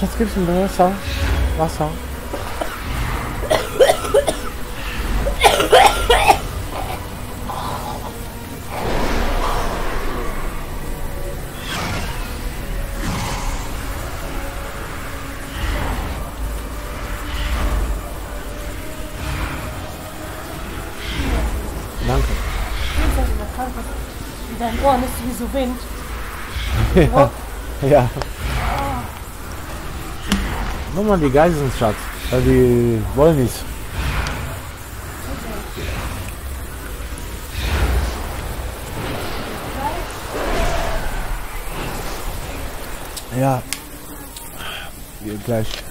Schatz, gibt's ein Wasser? Wasser. Danke. In deinen Ohren ist sowieso Wind. Ja. ja. Nochmal die Geiseln, Schatz. Weil die wollen nicht. Ja. Geht gleich.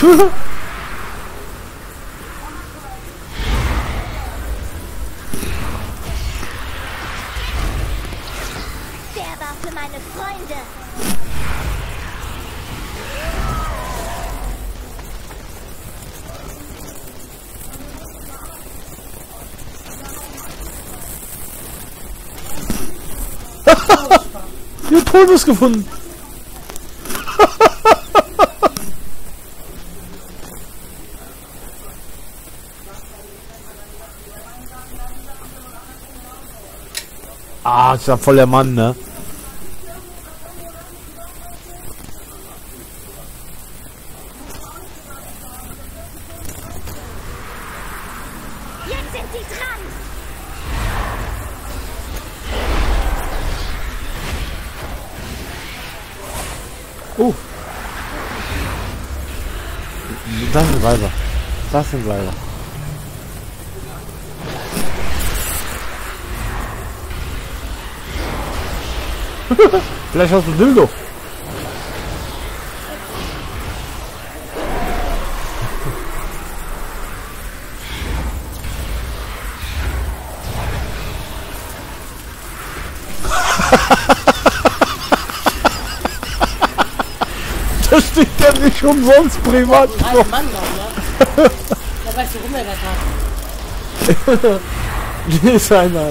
Der war für meine Freunde. Wir Tonus gefunden. ah, ist ja voll der Mann, ne? Jetzt sind sie dran. Oh. Das sind Weiber. Das sind Weiber. Vielleicht hast du Dildo. Das steht ja nicht umsonst privat. Alter Mann noch, ne? Da weißt du, warum er das hat. Hier ist einer.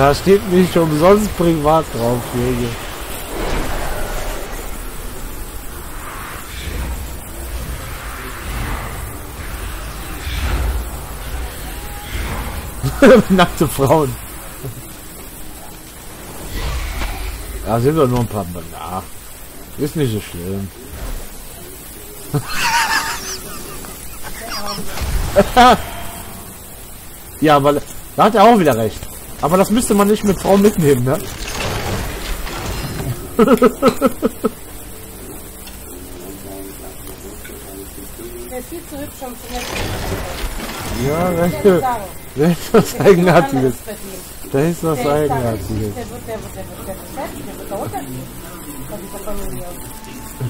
Da steht nicht umsonst privat drauf, Wege. Nackte Frauen. Ja, sind doch nur ein paar. Ja, ist nicht so schlimm. ja, aber da hat er auch wieder recht. Aber das müsste man nicht mit Frauen mitnehmen, ne? Der ist viel zu hübsch, um zu nett. Ja. Da ist was Eigenartiges. Da ist was Eigenartiges. der wird, der wird, der wird, der wird beschäftigt, der wird da runtergehen. Von dieser Familie.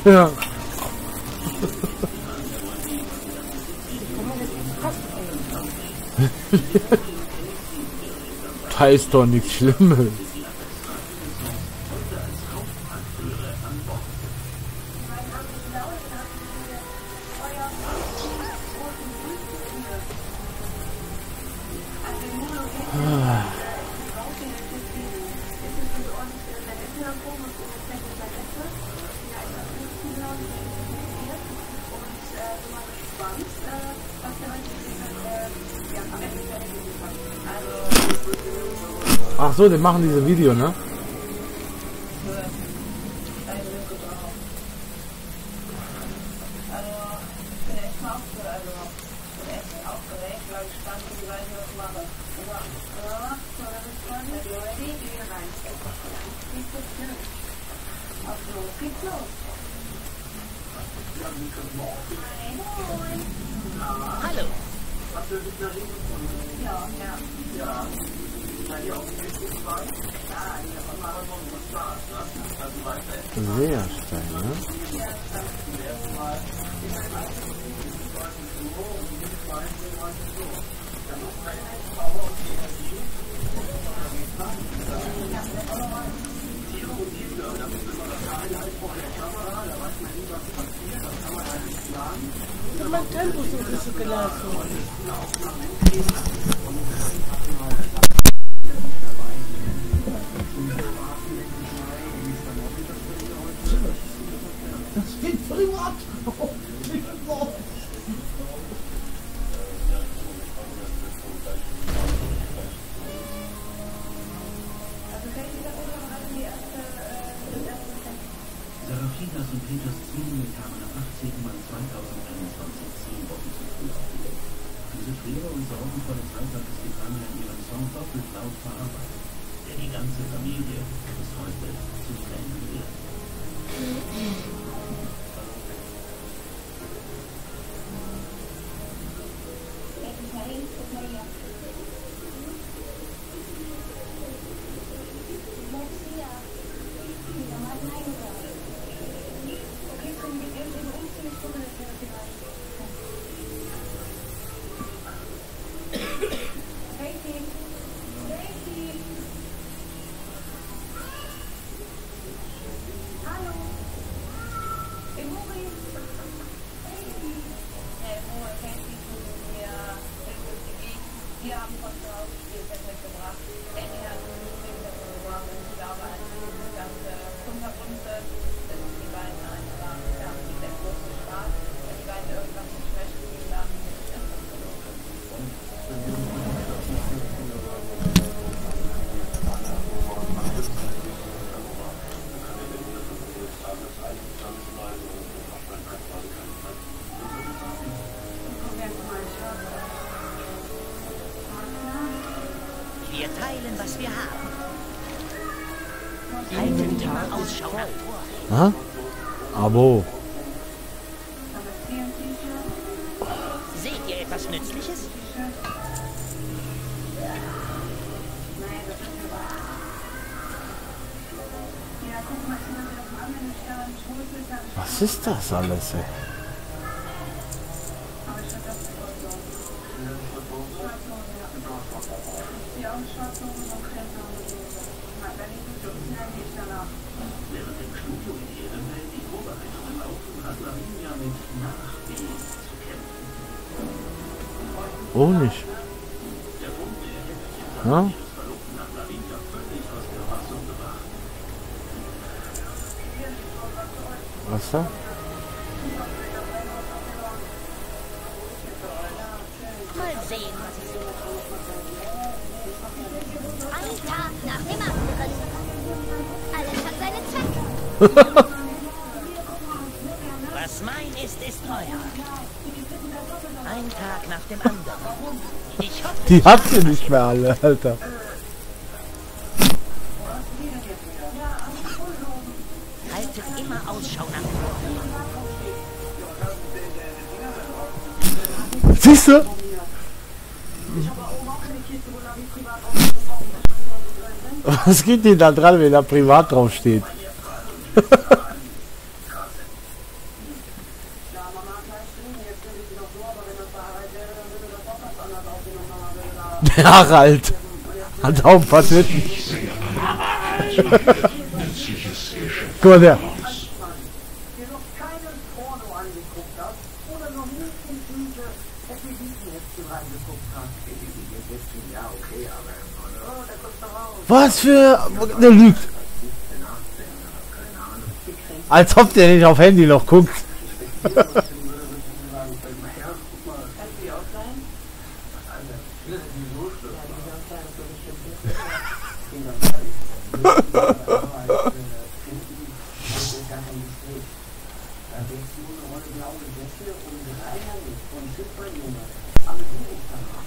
Ja. Die Familie ist ist doch nichts Schlimmes. So, die machen diese Video, ne? Ich hab mein Tempo so ein Abo. Seht ihr etwas Nützliches? Was ist das alles, ey? Während dem Studium in Ehrenfeld die Vorbereitungen laufen, hat Lavinia mit Nachwehen zu kämpfen. Oh, nicht. Der Fund der Heftchen Ja? ihres Verlobten hat Lavinia völlig aus der Fassung gebracht. Was da? Mal sehen, was ich so. Ein Tag nach dem anderen. Alles hat seinen Zweck. Die hat sie nicht mehr alle, Alter. haltet immer Ausschau nach Tor. Siehst du? Was geht denn da dran, wenn da privat drauf steht? Harald hat auch ein paar Tüten. Guck mal, der. Was für... Der lügt. Als ob der nicht auf Handy noch guckt.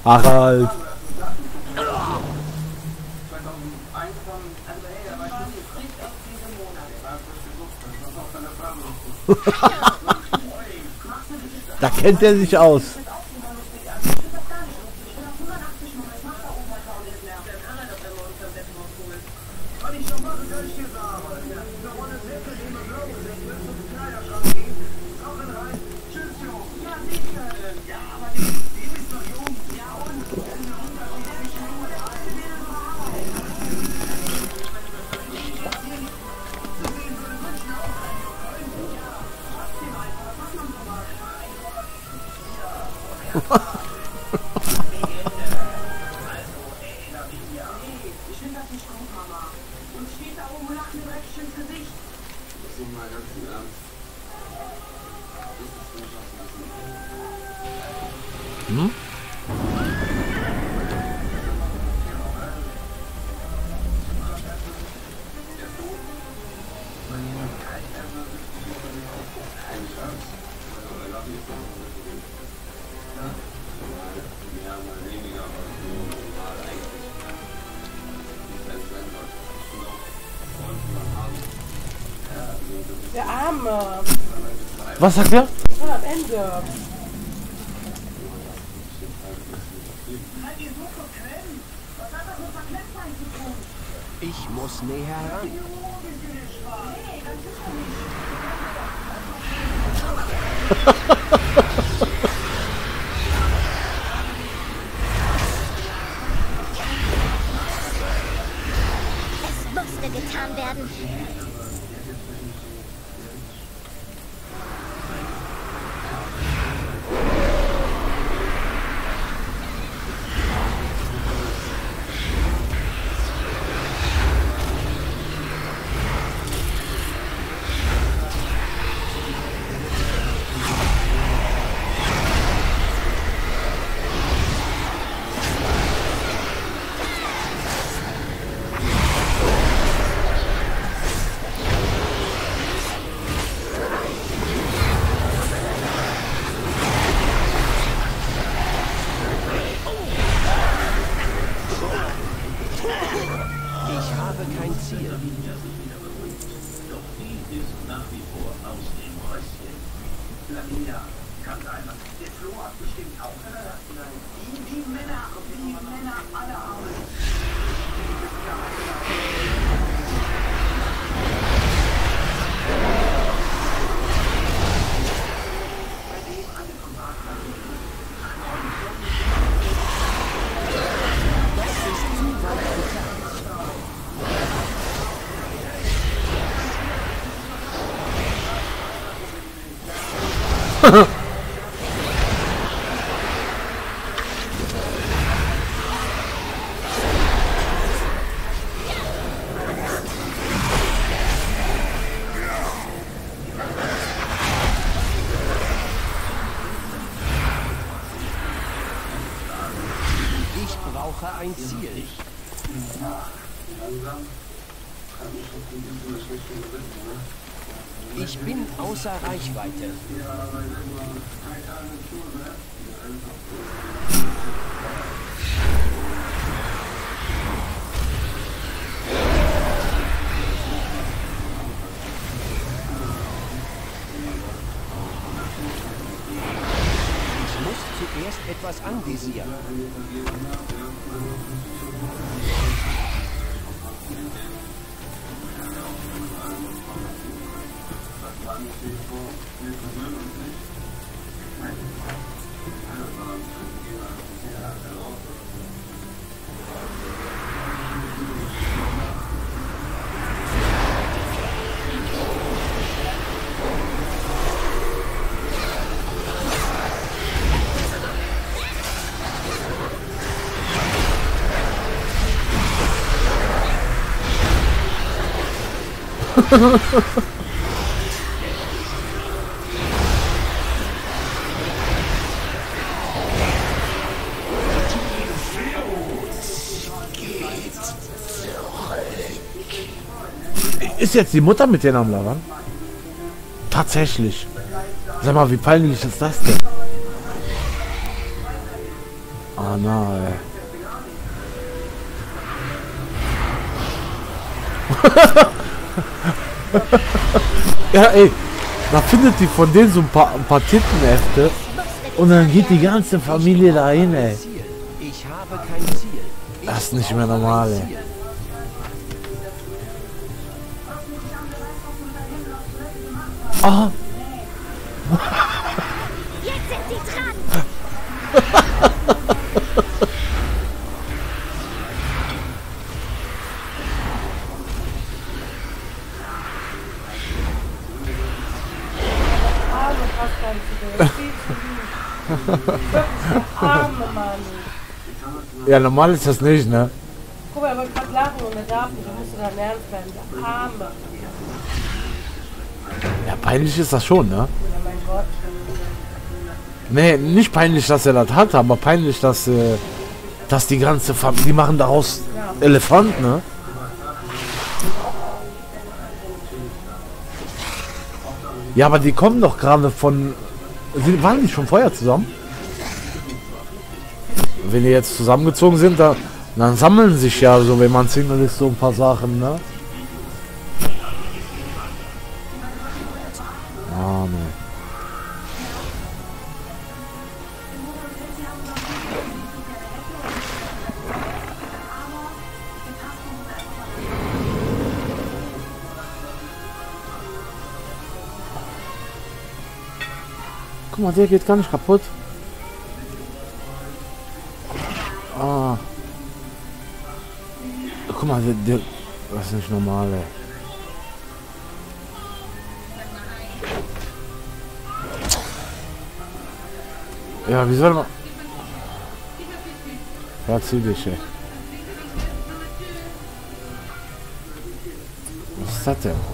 Harald. Da kennt er sich aus. Der Arme. Was sagt er? Voll am Ende. Ich muss näher ran. ein Ziel. Ich bin außer Reichweite. Zuerst etwas anvisieren. Ist jetzt die Mutter mit denen am Labern? Tatsächlich. Sag mal, wie peinlich ist das denn? Ah, na, ey. Ja, ey. Da findet die von denen so ein paar, ein paar Tittenhefte. Und dann geht die ganze Familie dahin, ey. Das ist nicht mehr normal, ey. Ah, ja, normal ist das nicht, ne? Guck mal, er wollte gerade lachen und er darf nicht. Er musste dann ernst bleiben. Der arme. Ja, peinlich ist das schon, ne? Ja, mein Gott. Nee, nicht peinlich, dass er das hat, aber peinlich, dass, äh, dass die ganze Familie, die machen daraus Elefant, ne? Ja, aber die kommen doch gerade von, sie waren die schon vorher zusammen? Wenn die jetzt zusammengezogen sind, da, dann sammeln sich ja so, wenn man Single ist, so ein paar Sachen, ne? Ah, ne. Guck mal, der geht gar nicht kaputt. Der das ist nicht normal, ey. Ja, wie soll man... Ja, zieh dich, ey. Was ist das denn?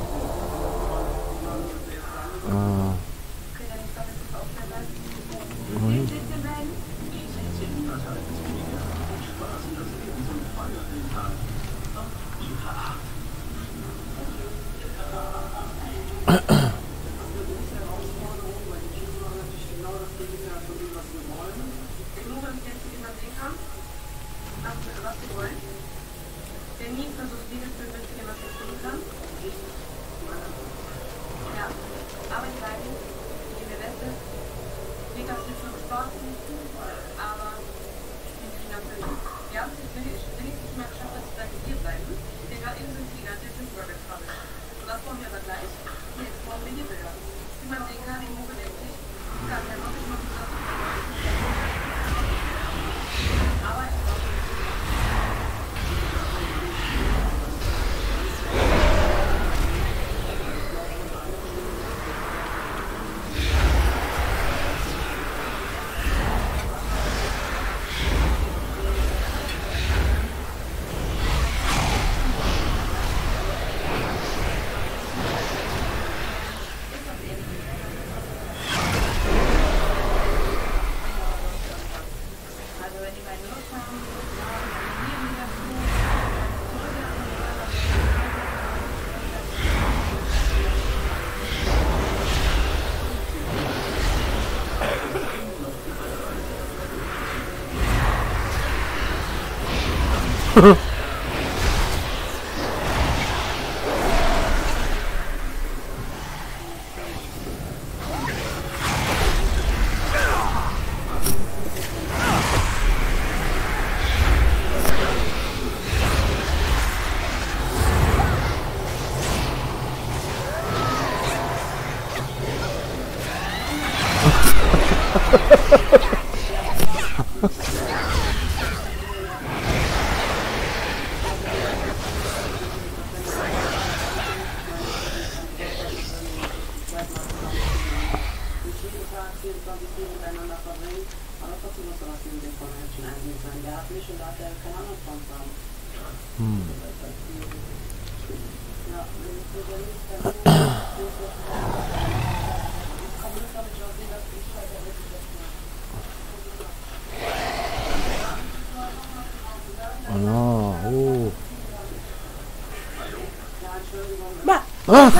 Ah.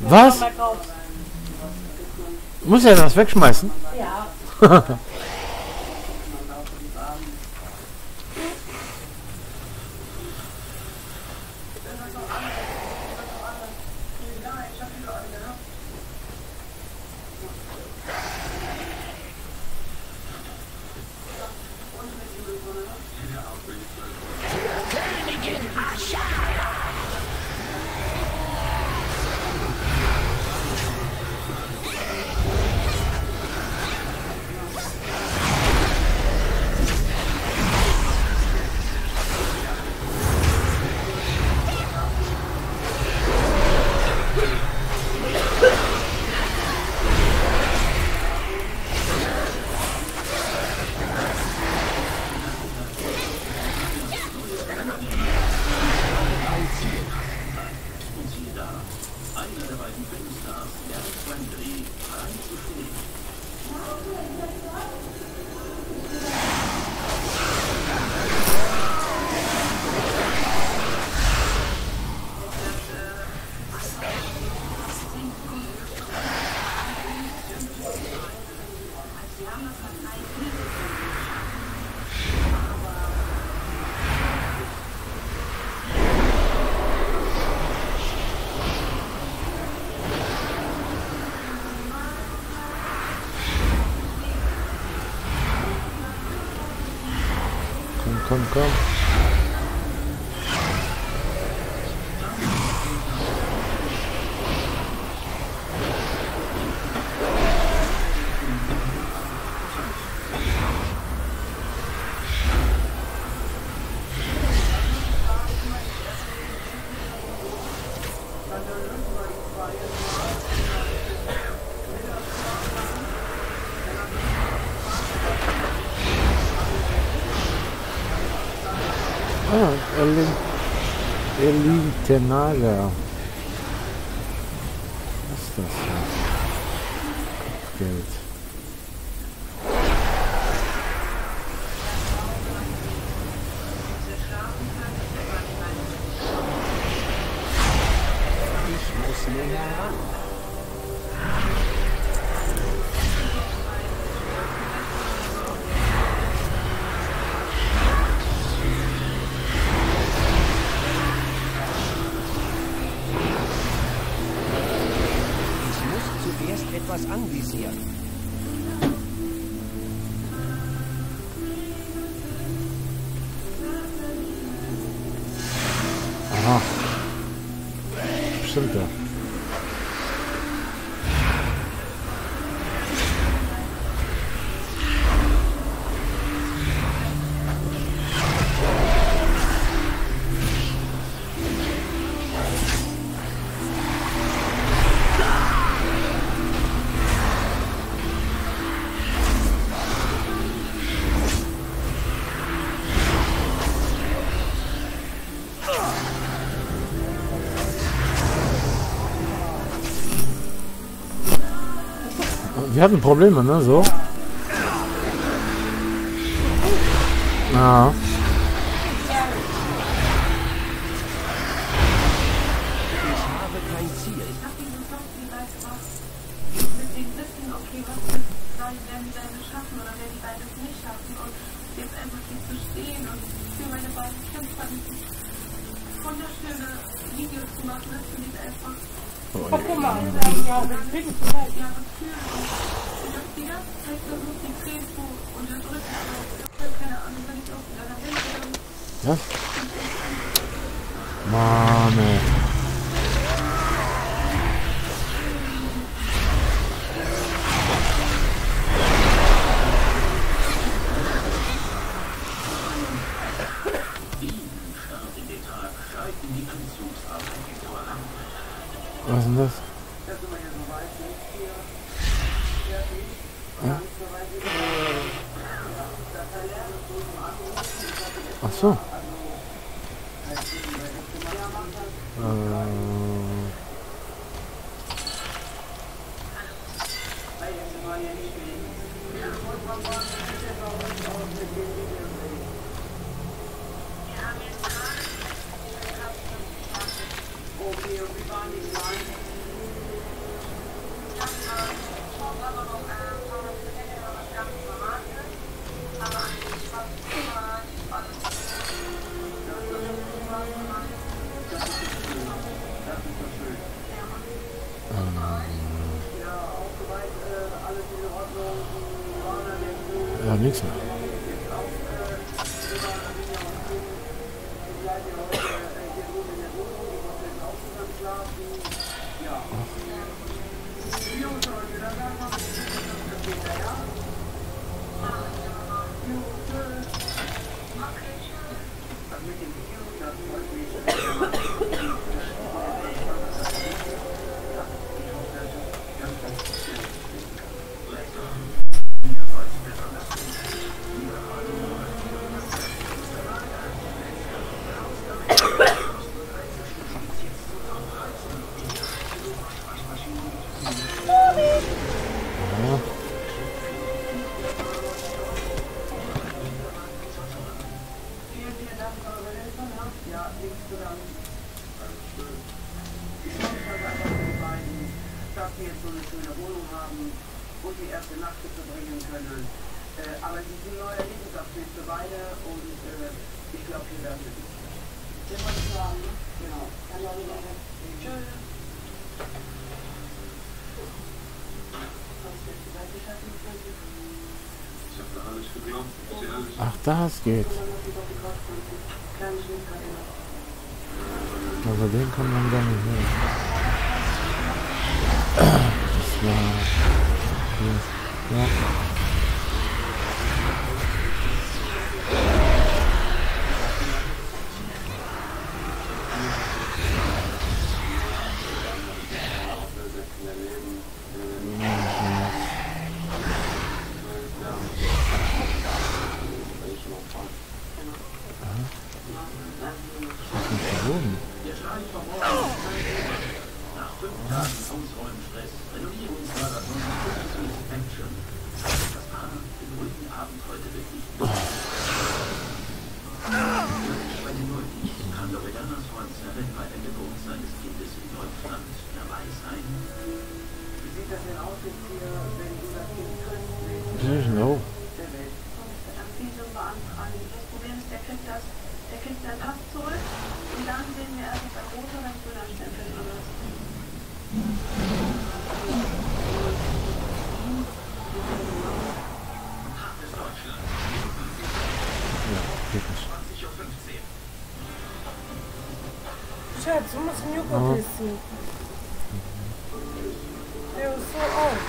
Was? muss er das wegschmeißen? Ja. nada. Hatten Probleme, ne? So. Ja. Was ist das geht. 20.15 Uhr. Schatz, du musst einen Joghurt essen. so aus.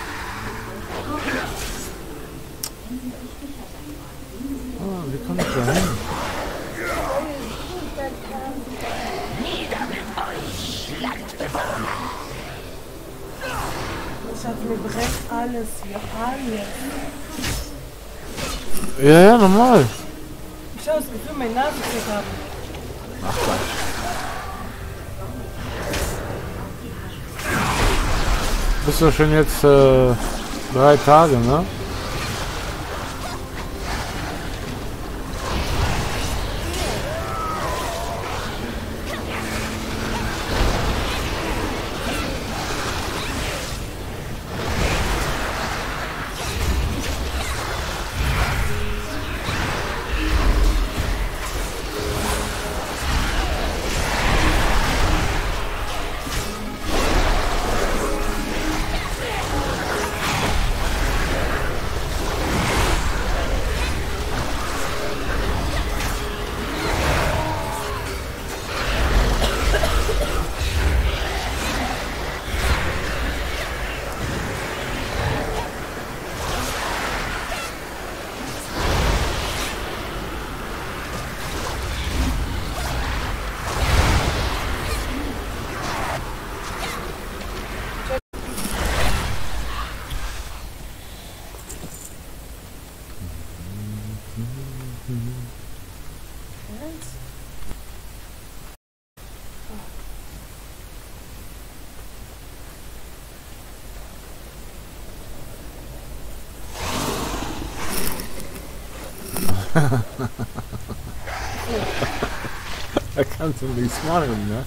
Ah, wie komme ich da hin? Ich hab mir brennt alles hier, alles. Ja, ja, normal. Bist du schon jetzt äh, drei Tage, ne? Da kannst du nichts machen,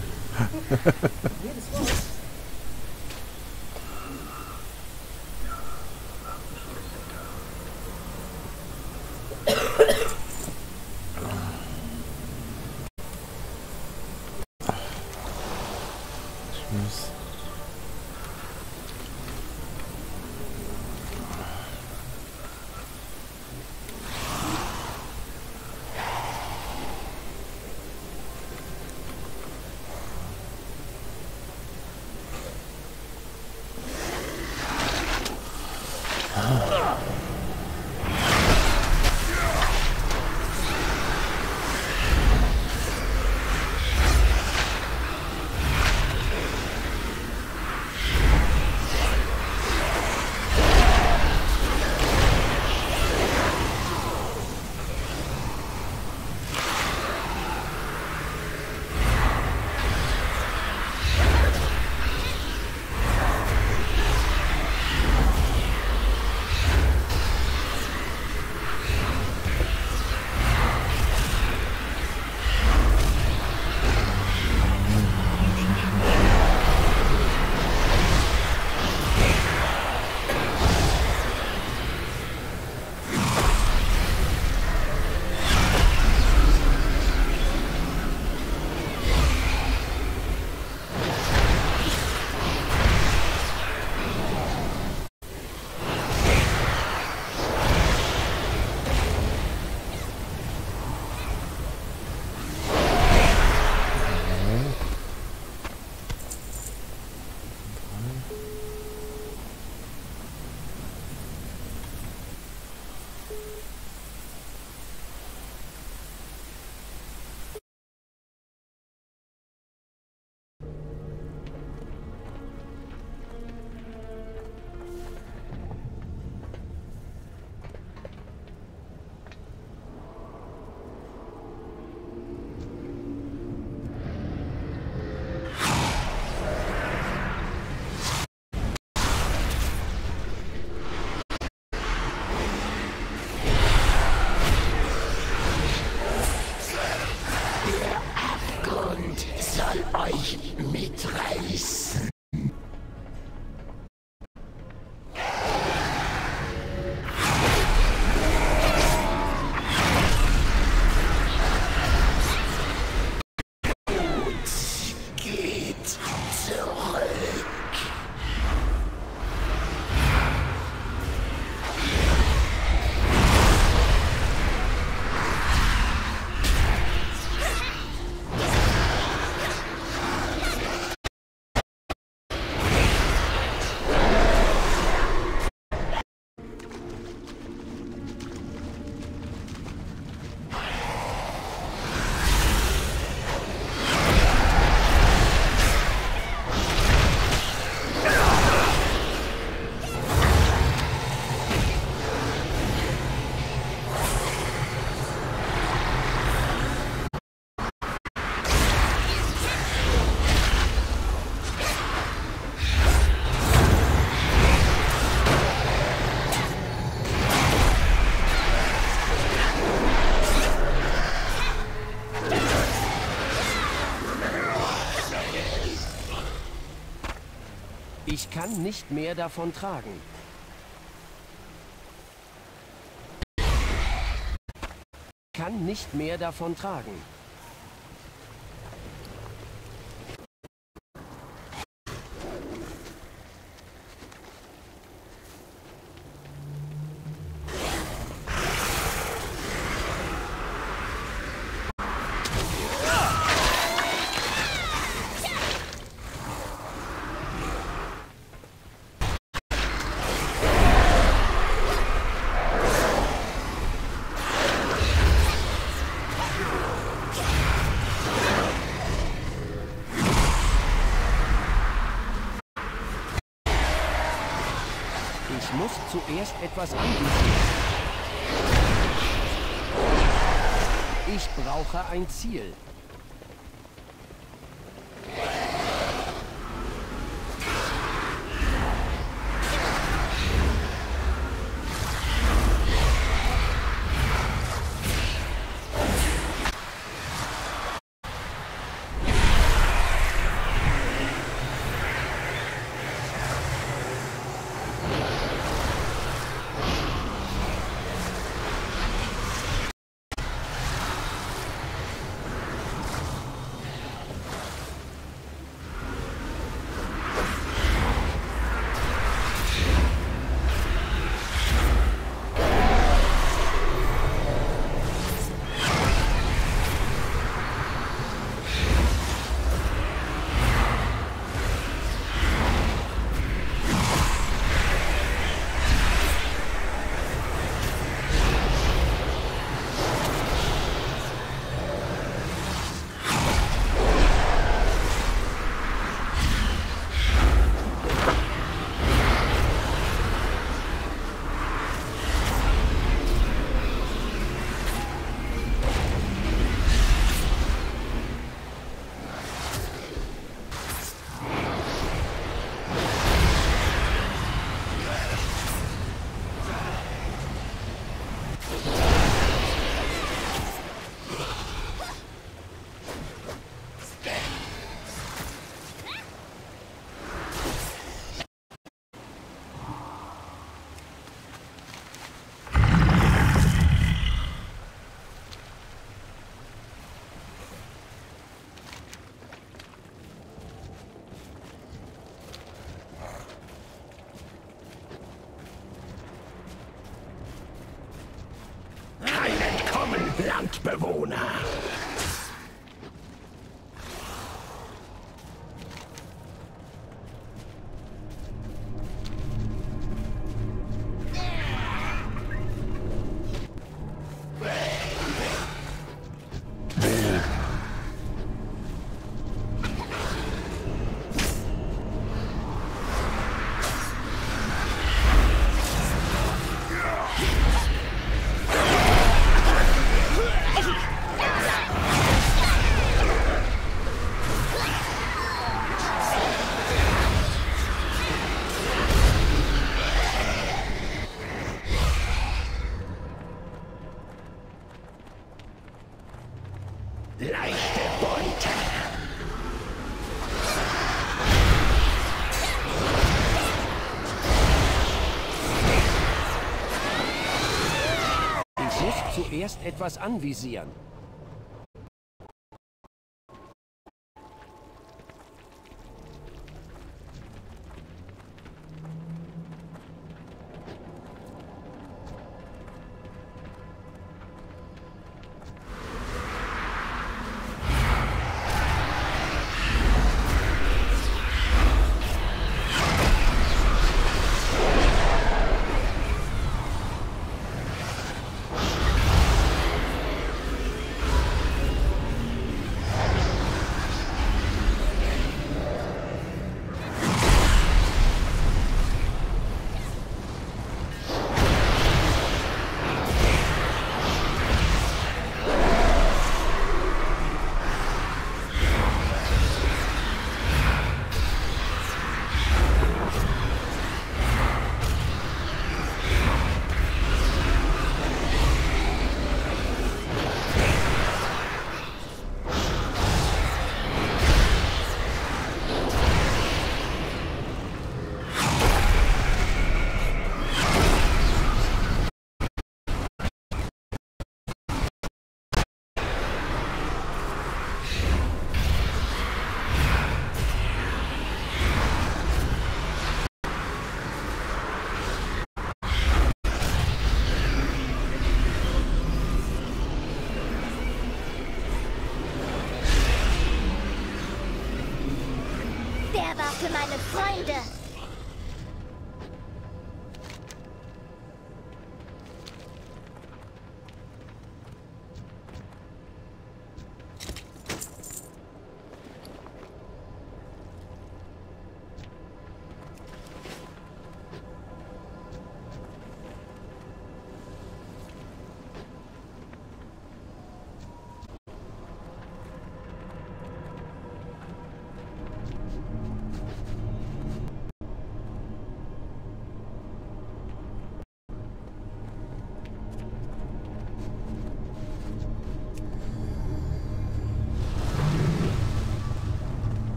Ich kann nicht mehr davon tragen. Kann nicht mehr davon tragen. Zuerst etwas anbieten. Ich brauche ein Ziel. Zuerst etwas anvisieren.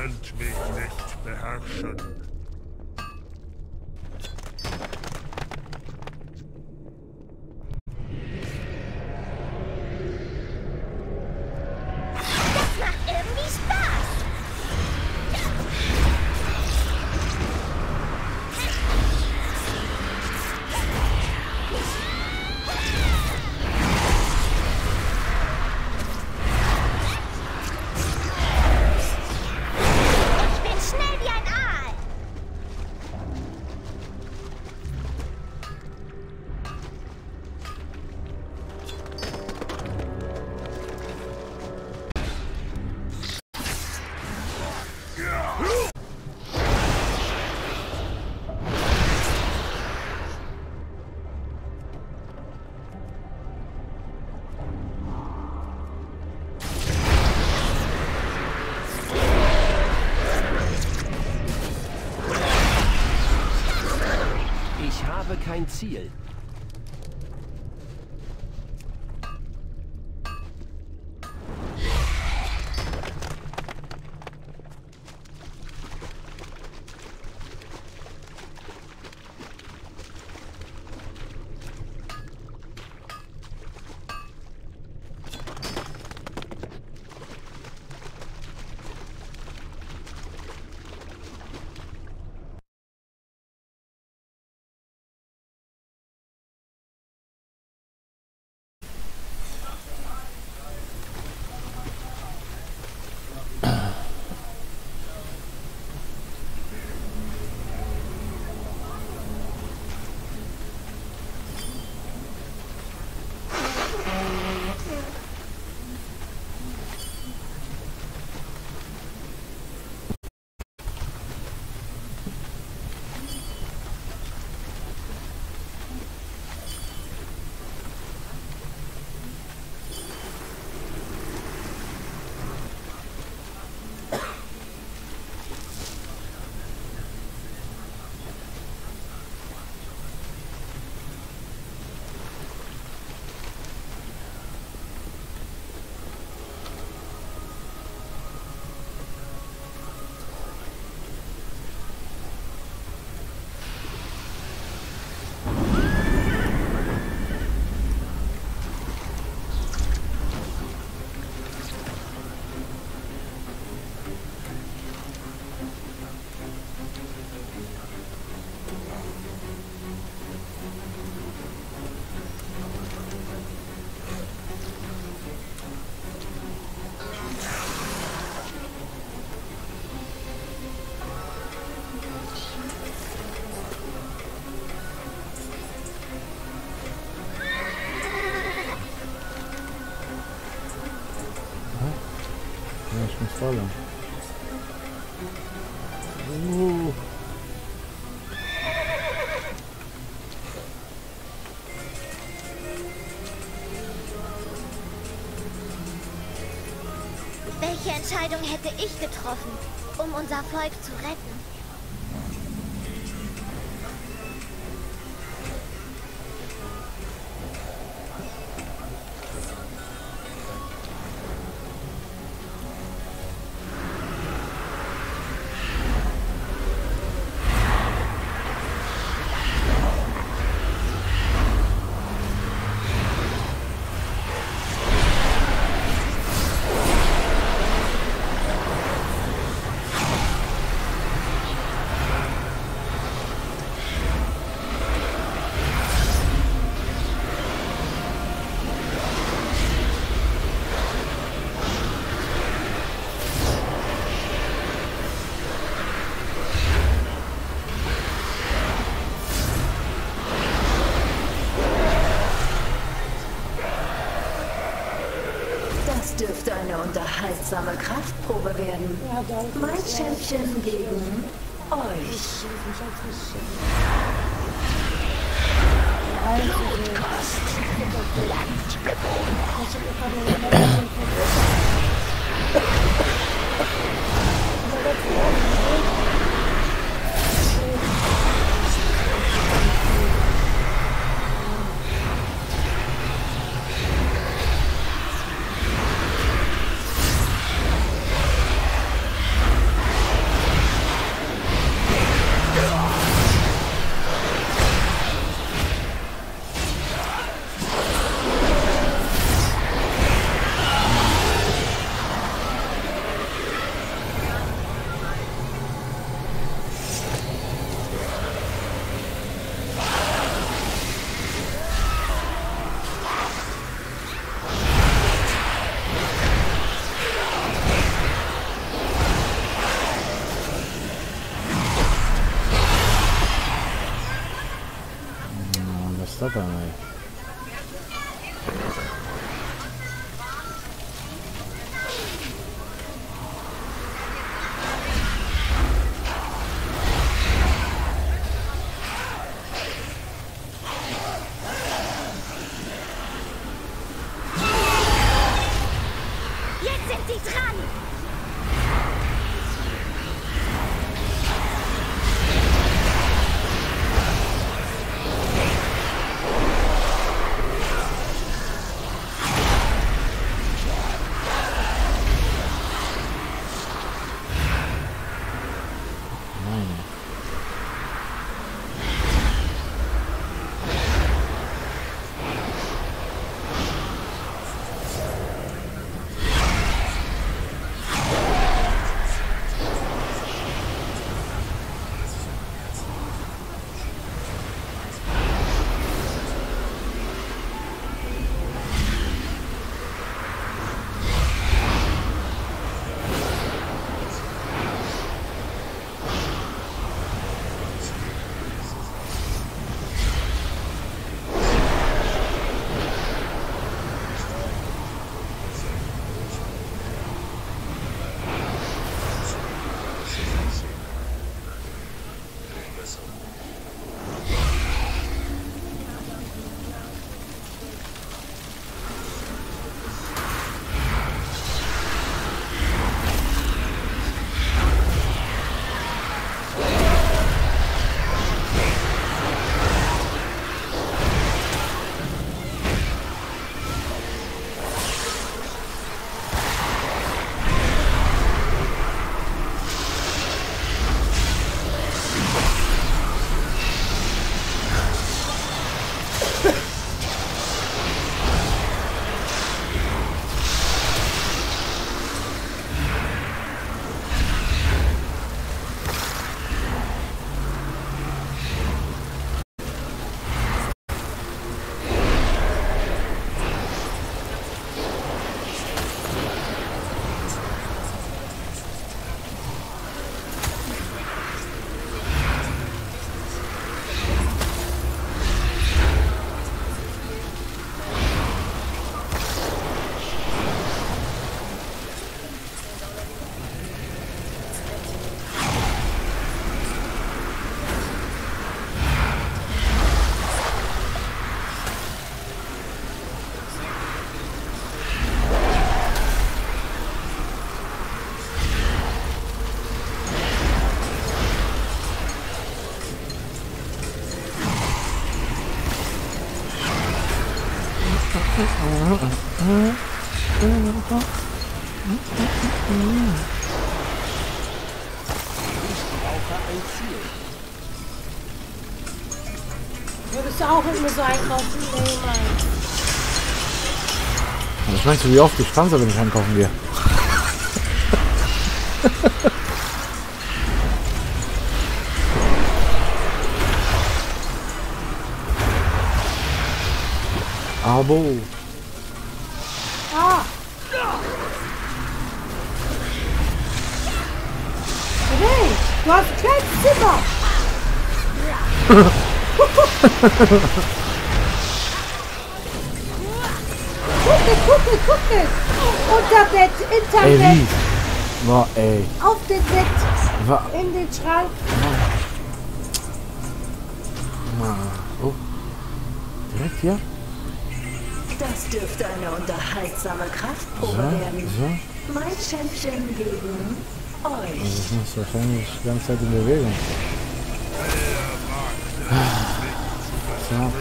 Könnt mich nicht beherrschen. Ziel. Entscheidung hätte ich getroffen, um unser Volk zu Mein Champion gegen euch. Hm. ist meinst du, wie oft ich tanze, wenn ich einkaufen gehe? Abo. Ah! Hey, du hast ein kleines Zimmer! Ey, wie? Boah, ey. auf Bett, Wa in den Schrank. Oh. Direkt hier? Das dürfte eine unterhaltsame Kraftprobe So, werden. so. Mein Champion gegen euch. Das ist wahrscheinlich die ganze Zeit in Bewegung. So.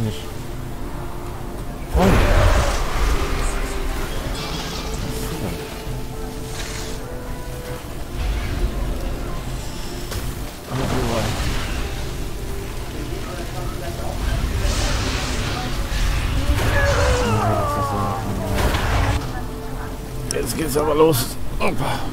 nicht. Jetzt geht's aber los. Opa.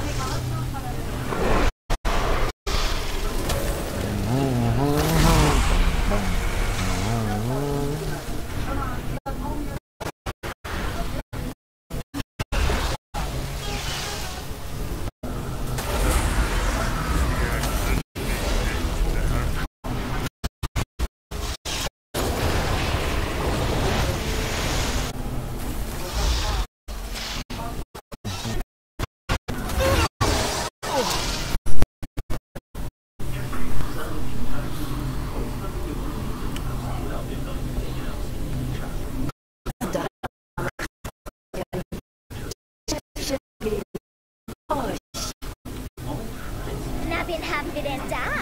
앞에 가라 타는 사람은 Nabil Hamdiren Dad.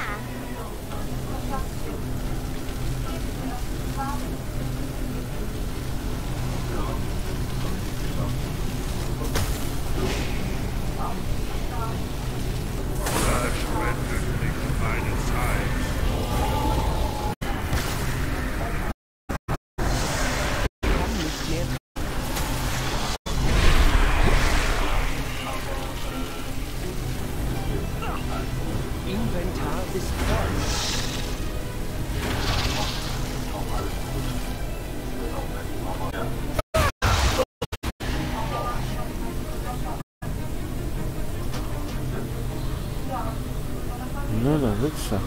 Scheiße.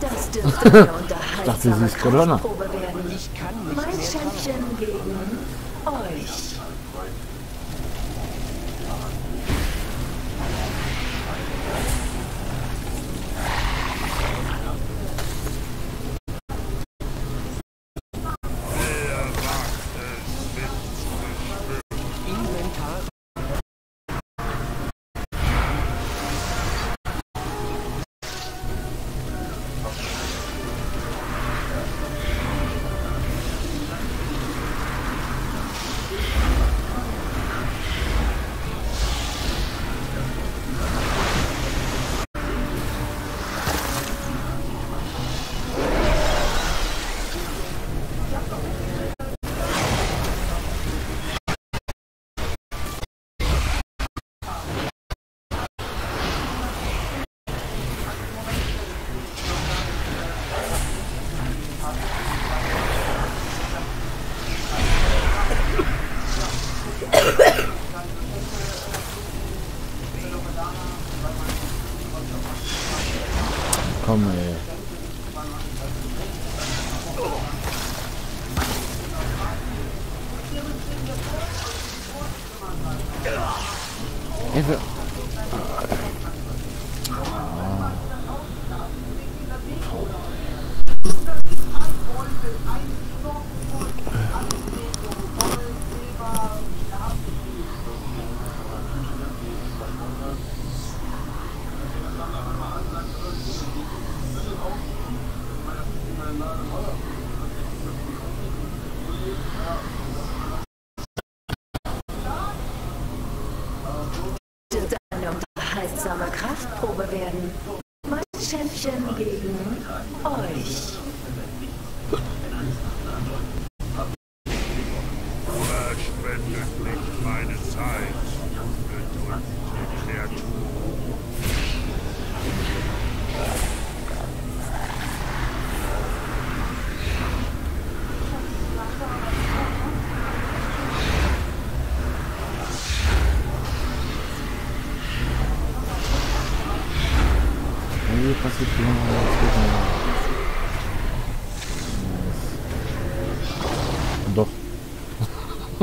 Das dürfte eine Unterhaltung. Ich dachte, sie ist Corona.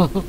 呵 呵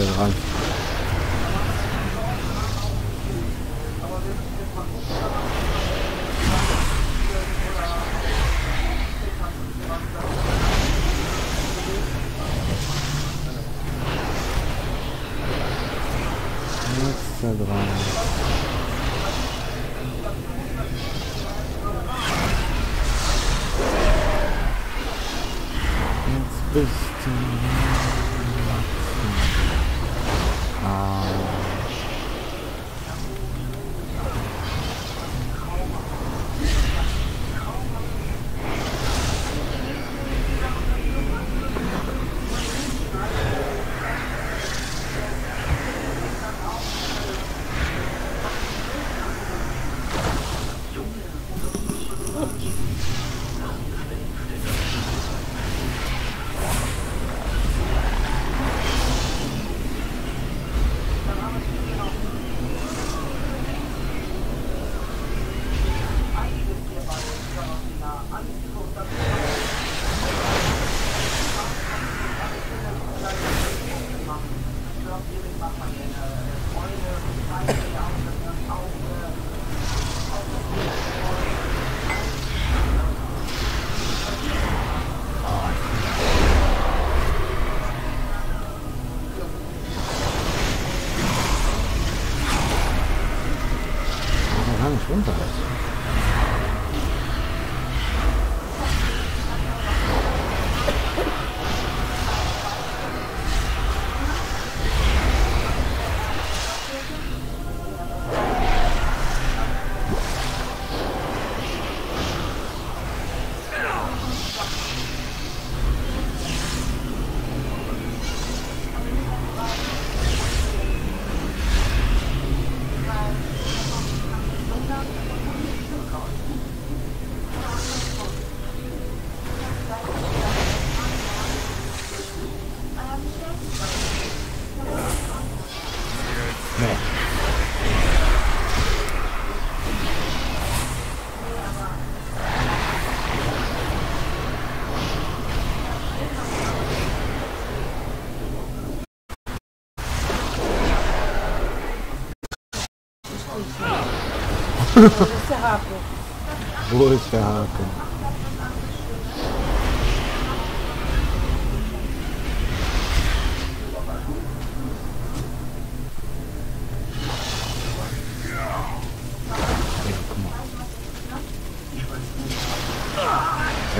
ja dran. Ist der Haken. Wo ist der Haken?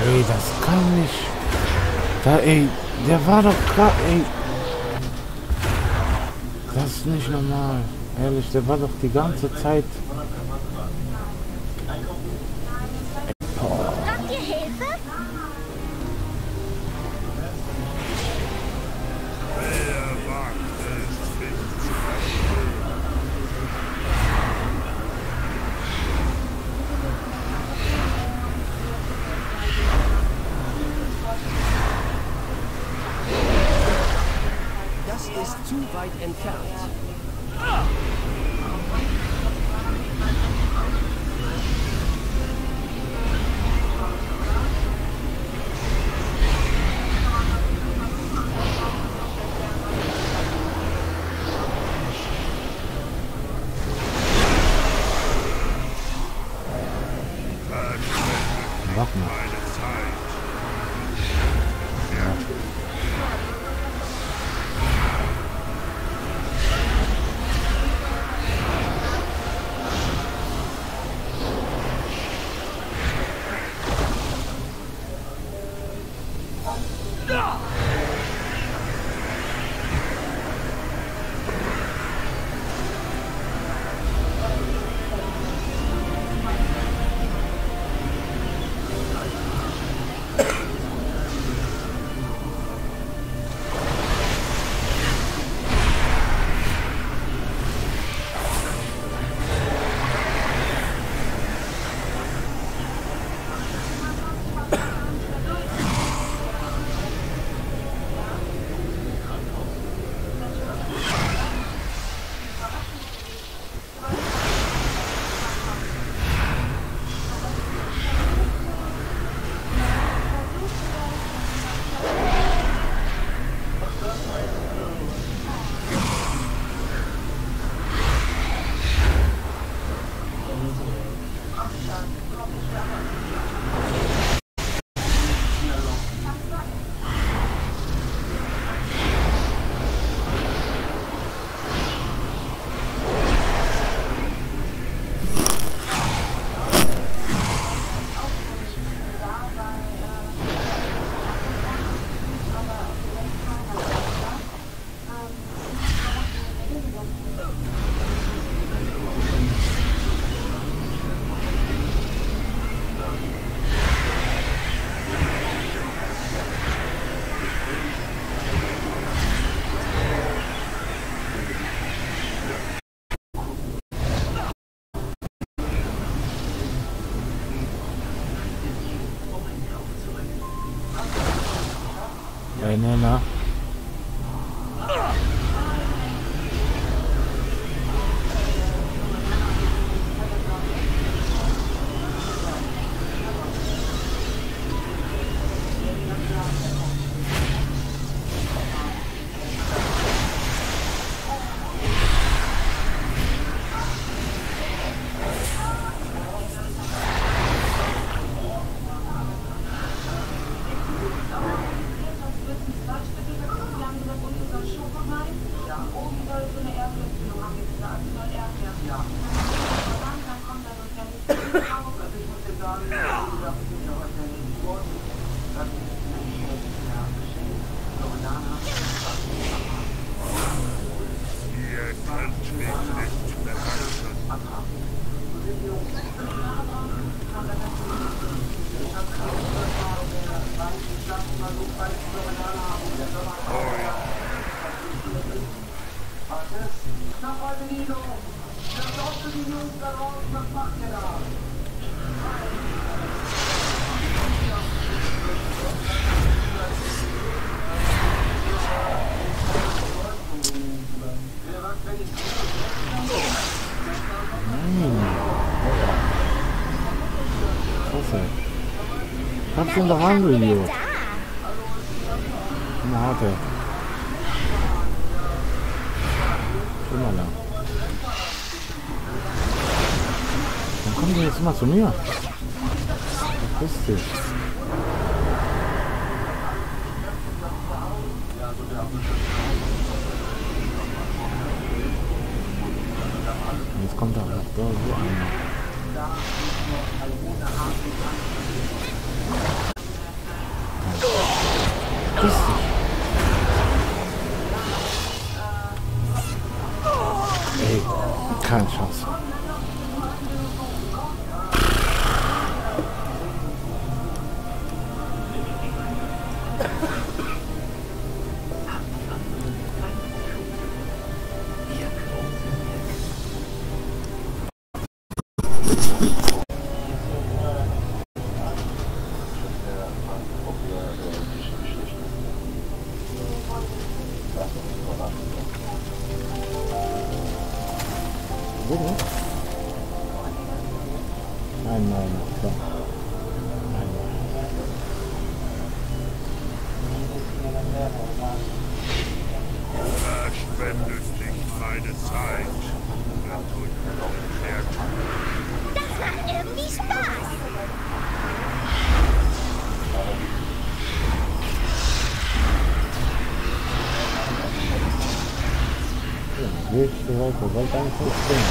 Ey, das kann nicht. Da, ey, der war doch klar, ey. Das ist nicht normal. Ehrlich, der war doch die ganze Zeit. Ey, ne, na. Ihr könnt mich nicht beherrschen. Klasse. Hab's ihn doch angejuckt. Da. Na, hat er. Schon mal lang. kommen die jetzt immer zu mir? Verpiss dich. Will ich gehört, wo soll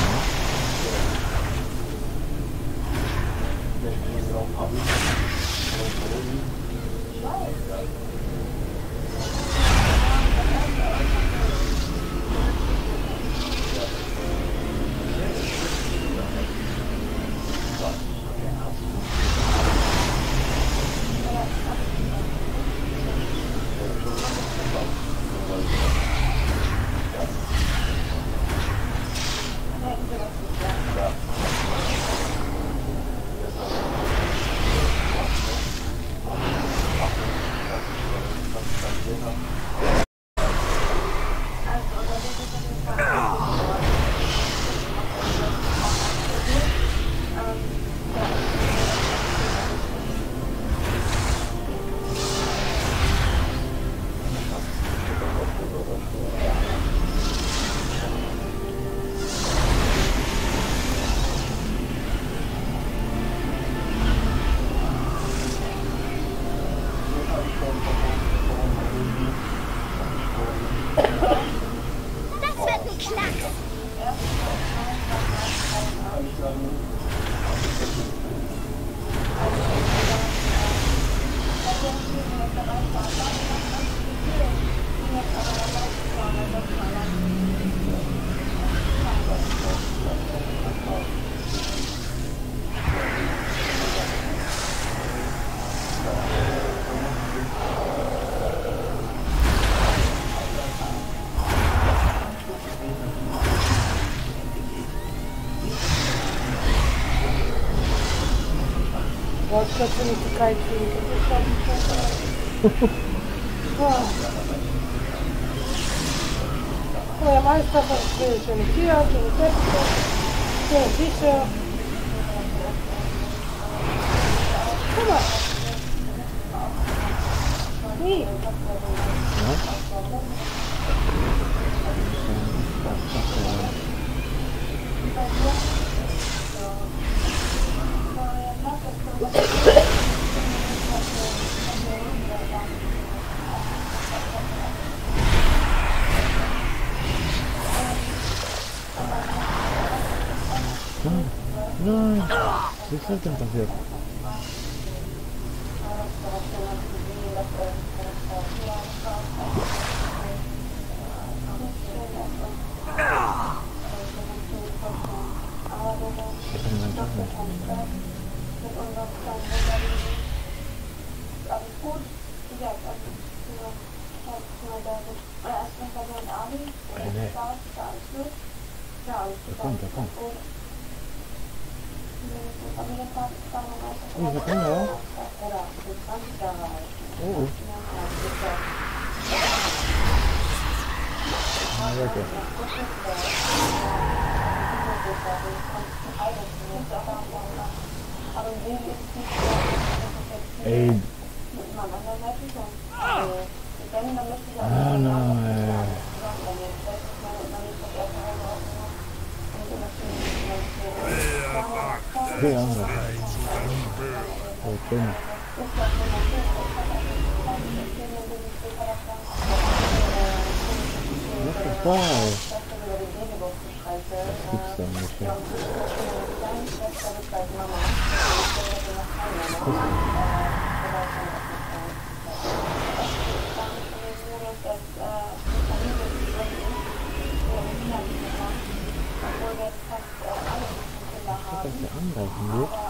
Boah, ich glaube, nicht so kalt fühlen. Guck mal, der Meister von schöne, schöne Tür, schöne Teppiche, schöne Tische. Guck mal. Nie. Nein. Was ist das denn passiert? Ich kann meinen Job nicht. Ey, nee. Der kommt, der kommt. Oh, der kommt ja. Oh, oh. Ah, danke. Ey. Ah, nein. Wer wagt Okay, ja. Was ist da?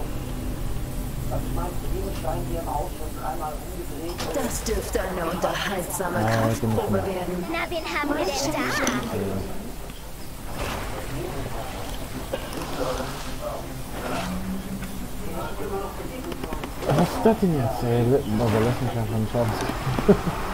Das dürfte eine unterhaltsame Ah, Kraftprobe werden. Na, wen haben wir denn da? Was ist das denn jetzt? Ey, aber lass mich einfach nicht raus.